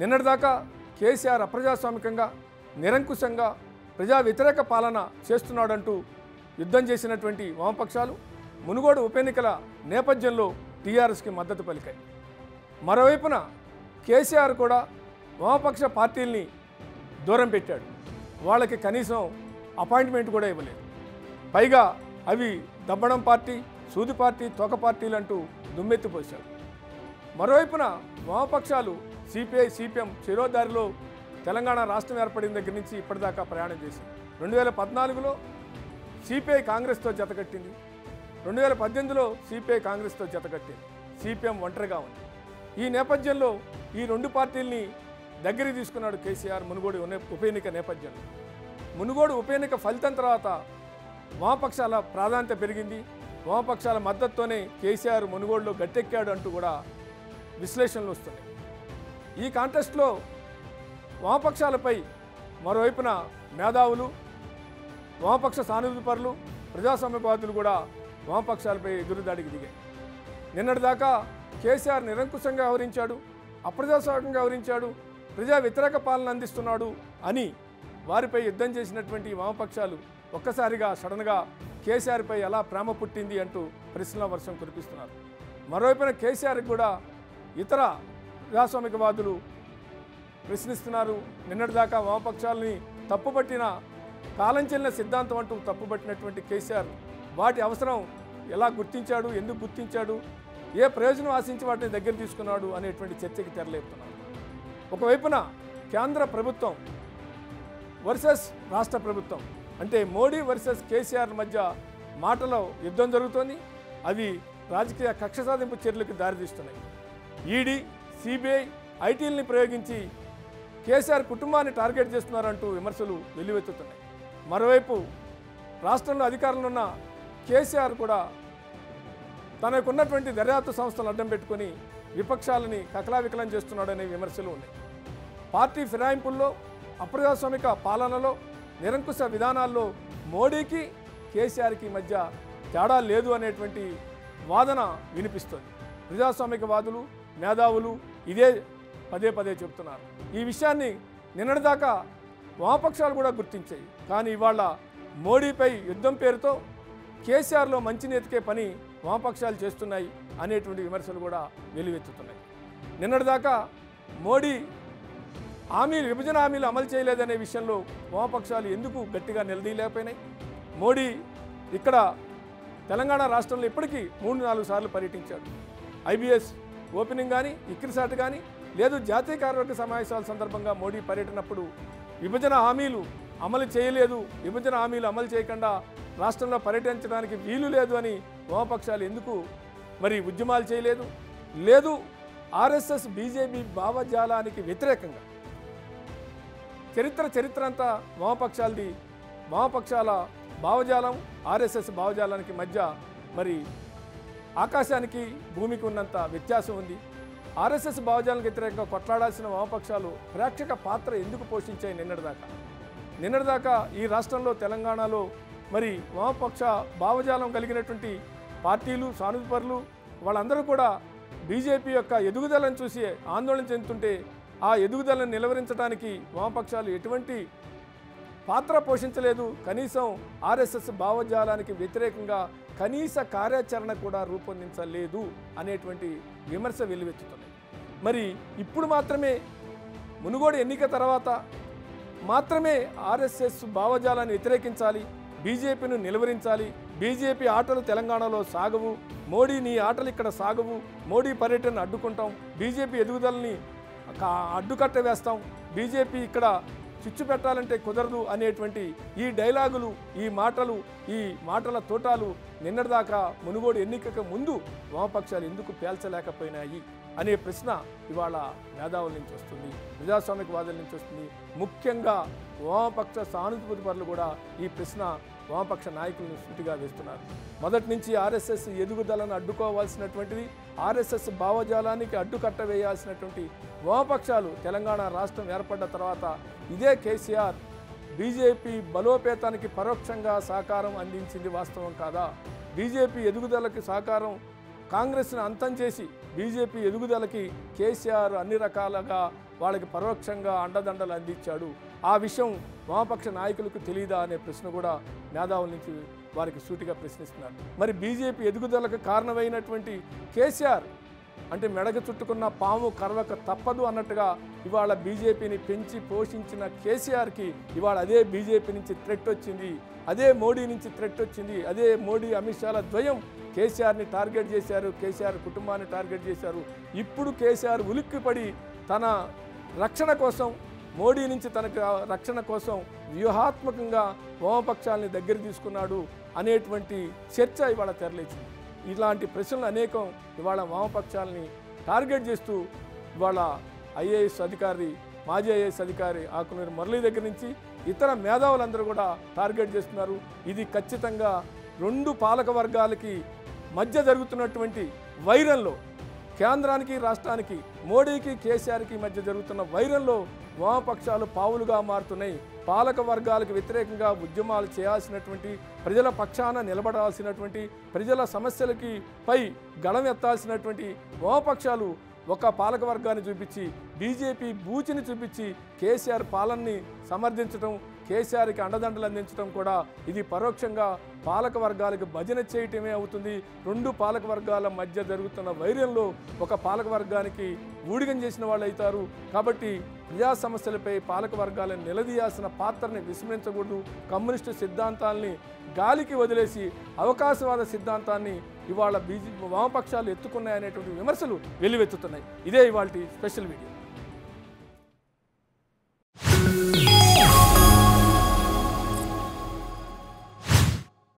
నిన్నటిదాకా కేసీఆర్ అప్రజాస్వామికంగా నిరంకుశంగా ప్రజా వ్యతిరేక పాలన చేస్తున్నాడంటూ యుద్ధం చేసినటువంటి వామపక్షాలు మునుగోడు ఉప ఎన్నికల నేపథ్యంలో టీఆర్ఎస్కి మద్దతు పలికాయి. మరోవైపున కేసీఆర్ కూడా వామపక్ష పార్టీల్ని దూరం పెట్టాడు. వాళ్ళకి కనీసం అపాయింట్మెంట్ కూడా ఇవ్వలేదు. పైగా అవి దబ్బడం పార్టీ సూది పార్టీ తోక పార్టీలు అంటూ దుమ్మెత్తిపోశాడు మరోవైపున వామపక్షాలు సిపిఐ సిపిఎం చిరోదారిలో తెలంగాణ రాష్ట్రం ఏర్పడిన దగ్గర నుంచి ఇప్పటిదాకా ప్రయాణం చేసింది. రెండు వేల పద్నాలుగులో సిపిఐ కాంగ్రెస్తో జతకట్టింది. రెండు వేల పద్దెనిమిదిలో సిపిఐ కాంగ్రెస్తో జతకట్టింది. సిపిఎం ఒంటరిగా ఉంది. ఈ నేపథ్యంలో ఈ రెండు పార్టీల్ని దగ్గరికి తీసుకున్నాడు కేసీఆర్ మునుగోడు ఉప ఎన్నిక నేపథ్యంలో. మునుగోడు ఉప ఎన్నిక ఫలితం తర్వాత వామపక్షాల ప్రాధాన్యత పెరిగింది. వామపక్షాల మద్దతుతోనే కేసీఆర్ మునుగోడులో గట్టెక్కాడు అంటూ కూడా విశ్లేషణలు వస్తున్నాయి. ఈ కాంటెస్ట్లో వామపక్షాలపై మరోవైపున మేధావులు వామపక్ష సానుభూతిపరులు ప్రజాస్వామ్యవాదులు కూడా వామపక్షాలపై ఎదురుదాడికి దిగాయి. నిన్నటిదాకా కేసీఆర్ నిరంకుశంగా వ్యవహరించాడు అప్రజాస్వామ్యంగా వ్యవహరించాడు ప్రజా వ్యతిరేక పాలన అందిస్తున్నాడు అని వారిపై యుద్ధం చేసినటువంటి వామపక్షాలు ఒక్కసారిగా సడన్గా కేసీఆర్పై ఎలా ప్రేమ పుట్టింది అంటూ ప్రశ్నల వర్షం కురిపిస్తున్నారు. మరోవైపున కేసీఆర్కి కూడా ఇతర ప్రజాస్వామికవాదులు ప్రశ్నిస్తున్నారు. నిన్నటిదాకా వామపక్షాలని తప్పుపట్టిన కాలం చెల్లిన సిద్ధాంతం అంటూ తప్పుపట్టినటువంటి కేసీఆర్ వాటి అవసరం ఎలా గుర్తించాడు ఎందుకు గుర్తించాడు ఏ ప్రయోజనం ఆశించి వాటిని దగ్గర తీసుకున్నాడు అనేటువంటి చర్చకి తెరలేపుతున్నాడు ఒకవైపున కేంద్ర ప్రభుత్వం వర్సెస్ రాష్ట్ర ప్రభుత్వం అంటే మోడీ వర్సెస్ కేసీఆర్ మధ్య మాటలో యుద్ధం జరుగుతోంది. అవి రాజకీయ కక్ష సాధింపు చర్యలకు దారితీస్తున్నాయి. ఈడీ సిబిఐ ఐటీల్ని ప్రయోగించి కేసీఆర్ కుటుంబాన్ని టార్గెట్ చేస్తున్నారంటూ విమర్శలు వెల్లువెత్తుతున్నాయి. మరోవైపు రాష్ట్రంలో అధికారంలో ఉన్న కేసీఆర్ కూడా తనకున్నటువంటి దర్యాప్తు సంస్థలు అడ్డం పెట్టుకొని విపక్షాలని కకలావికలం చేస్తున్నాడనే విమర్శలు ఉన్నాయి. పార్టీ ఫిరాయింపుల్లో అప్రజాస్వామిక పాలనలో నిరంకుశ విధానాల్లో మోడీకి కేసీఆర్కి మధ్య తేడా లేదు అనేటువంటి వాదన వినిపిస్తుంది. ప్రజాస్వామికవాదులు మేధావులు ఇదే పదే పదే చెబుతున్నారు ఈ విషయాన్ని నిన్నటిదాకా వామపక్షాలు కూడా గుర్తించాయి. కానీ ఇవాళ మోడీపై యుద్ధం పేరుతో కేసీఆర్లో మంచినెతికే పని వామపక్షాలు చేస్తున్నాయి అనేటువంటి విమర్శలు కూడా వెలువెత్తుతున్నాయి. నిన్నటిదాకా మోడీ హామీలు విభజన హామీలు అమలు చేయలేదనే విషయంలో వామపక్షాలు ఎందుకు గట్టిగా నిలదీయలేకపోయినాయి? మోడీ ఇక్కడ తెలంగాణ రాష్ట్రంలో ఇప్పటికీ మూడు నాలుగు సార్లు పర్యటించాడు ఐబీఎస్ ఓపెనింగ్ కానీ ఇక్రిసాట్ కానీ లేదు జాతీయ కార్యవర్గ సమావేశాల సందర్భంగా మోడీ పర్యటనప్పుడు విభజన హామీలు అమలు చేయలేదు. విభజన హామీలు అమలు చేయకుండా రాష్ట్రంలో పర్యటించడానికి వీలు లేదు అని వామపక్షాలు ఎందుకు మరి ఉద్యమాలు చేయలేదు? లేదు ఆర్ఎస్ఎస్ బీజేపీ భావజాలానికి వ్యతిరేకంగా చరిత్ర చరిత్ర అంతా వామపక్షాలది. వామపక్షాల భావజాలం ఆర్ఎస్ఎస్ భావజాలానికి మధ్య మరి ఆకాశానికి భూమికి ఉన్నంత వ్యత్యాసం ఉంది. ఆర్ఎస్ఎస్ భావజాలకు వ్యతిరేకంగా కొట్లాడాల్సిన వామపక్షాలు ప్రేక్షక పాత్ర ఎందుకు పోషించాయి నిన్నటిదాకా? నిన్నటిదాకా ఈ రాష్ట్రంలో తెలంగాణలో మరి వామపక్ష భావజాలం కలిగినటువంటి పార్టీలు సానుపరులు వాళ్ళందరూ కూడా బీజేపీ యొక్క ఎదుగుదలను చూసి ఆందోళన చెందుతుంటే ఆ ఎదుగుదలను నిలవరించడానికి వామపక్షాలు ఎటువంటి పాత్ర పోషించలేదు. కనీసం ఆర్ఎస్ఎస్ భావజాలానికి వ్యతిరేకంగా కనీస కార్యాచరణ కూడా రూపొందించలేదు అనేటువంటి విమర్శ వెల్లువెత్తుతుంది. మరి ఇప్పుడు మాత్రమే మునుగోడు ఎన్నిక తర్వాత మాత్రమే ఆర్ఎస్ఎస్ భావజాలాన్ని వ్యతిరేకించాలి బీజేపీని నిలువరించాలి బీజేపీ ఆటలు తెలంగాణలో సాగవు మోడీ నీ ఆటలు ఇక్కడ సాగవు మోడీ పర్యటన అడ్డుకుంటాం బీజేపీ ఎదుగుదలని అడ్డుకట్ట వేస్తాం బీజేపీ ఇక్కడ చిచ్చు పెట్టాలంటే కుదరదు అనేటువంటి ఈ డైలాగులు ఈ మాటలు ఈ మాటల తోటాలు నిన్నటిదాకా మునుగోడు ఎన్నికకు ముందు వామపక్షాలు ఎందుకు పేల్చలేకపోయినాయి అనే ప్రశ్న ఇవాళ మేధావుల నుంచి వస్తుంది ప్రజాస్వామికవాదుల నుంచి వస్తుంది. ముఖ్యంగా వామపక్ష సానుభూతి పరులు కూడా ఈ ప్రశ్న వామపక్ష నాయకులను సూటిగా వేస్తున్నారు. మొదటి నుంచి ఆర్ఎస్ఎస్ ఎదుగుదలను అడ్డుకోవాల్సినటువంటిది ఆర్ఎస్ఎస్ భావజాలానికి అడ్డుకట్ట వేయాల్సినటువంటి వామపక్షాలు తెలంగాణ రాష్ట్రం ఏర్పడ్డ తర్వాత ఇదే కేసీఆర్ బీజేపీ బలోపేతానికి పరోక్షంగా సహకారం అందించింది వాస్తవం కాదా? బీజేపీ ఎదుగుదలకు సహకారం కాంగ్రెస్ను అంతం చేసి బీజేపీ ఎదుగుదలకి కేసీఆర్ అన్ని రకాలుగా వాళ్ళకి పరోక్షంగా అండదండలు అందించాడు. ఆ విషయం వామపక్ష నాయకులకు తెలియదా అనే ప్రశ్న కూడా మేధావుల నుంచి వారికి సూటిగా ప్రశ్నిస్తున్నారు. మరి బీజేపీ ఎదుగుదలకు కారణమైనటువంటి కేసీఆర్ అంటే మెడకు చుట్టుకున్న పాము కరవక తప్పదు అన్నట్టుగా ఇవాళ బీజేపీని పెంచి పోషించిన కేసీఆర్కి ఇవాళ అదే బీజేపీ నుంచి థ్రెట్ వచ్చింది అదే మోడీ నుంచి థ్రెట్ వచ్చింది అదే మోడీ అమిత్ షాల ద్వయం కేసీఆర్ని టార్గెట్ చేశారు కేసీఆర్ కుటుంబాన్ని టార్గెట్ చేశారు. ఇప్పుడు కేసీఆర్ ఉలిక్కిపడి తన రక్షణ కోసం మోడీ నుంచి తనకు రక్షణ కోసం వ్యూహాత్మకంగా వామపక్షాలని దగ్గర తీసుకున్నాడు అనేటువంటి చర్చ ఇవాళ తెరలేచింది. ఇలాంటి ప్రశ్నలు అనేకం ఇవాళ వామపక్షాలని టార్గెట్ చేస్తూ ఇవాళ ఐఏఎస్ అధికారి మాజీ ఐఏఎస్ అధికారి ఆకునూరి మురళి దగ్గర నుంచి ఇతర మేధావులందరూ కూడా టార్గెట్ చేస్తున్నారు. ఇది ఖచ్చితంగా రెండు పాలక వర్గాలకి మధ్య జరుగుతున్నటువంటి వైరంలో కేంద్రానికి రాష్ట్రానికి మోడీకి కేసీఆర్కి మధ్య జరుగుతున్న వైరంలో వామపక్షాలు పావులుగా మారుతున్నాయి. పాలక వర్గాలకు వ్యతిరేకంగా ఉద్యమాలు చేయాల్సినటువంటి ప్రజల పక్షాన నిలబడాల్సినటువంటి ప్రజల సమస్యలకి పై గళం ఎత్తాల్సినటువంటి వామపక్షాలు ఒక పాలక వర్గాన్ని చూపించి బీజేపీ బూచిని చూపించి కేసీఆర్ పాలనని సమర్థించడం కేసీఆర్కి అండదండలు అందించడం కూడా ఇది పరోక్షంగా పాలక వర్గాలకు భజన చేయటమే అవుతుంది. రెండు పాలక వర్గాల మధ్య జరుగుతున్న వైర్యంలో ఒక పాలక వర్గానికి ఊడిగం చేసిన వాళ్ళు అవుతారు. కాబట్టి ప్రజా సమస్యలపై పాలక వర్గాలను నిలదీయాల్సిన పాత్రని విస్మరించకూడదు. కమ్యూనిస్టు సిద్ధాంతాల్ని గాలికి వదిలేసి అవకాశవాద సిద్ధాంతాన్ని ఇవాళ బీజే వామపక్షాలు ఎత్తుకున్నాయనేటువంటి విమర్శలు వెల్లువెత్తుతున్నాయి. ఇదే ఇవాళ స్పెషల్ వీడియో.